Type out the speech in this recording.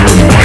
Yeah.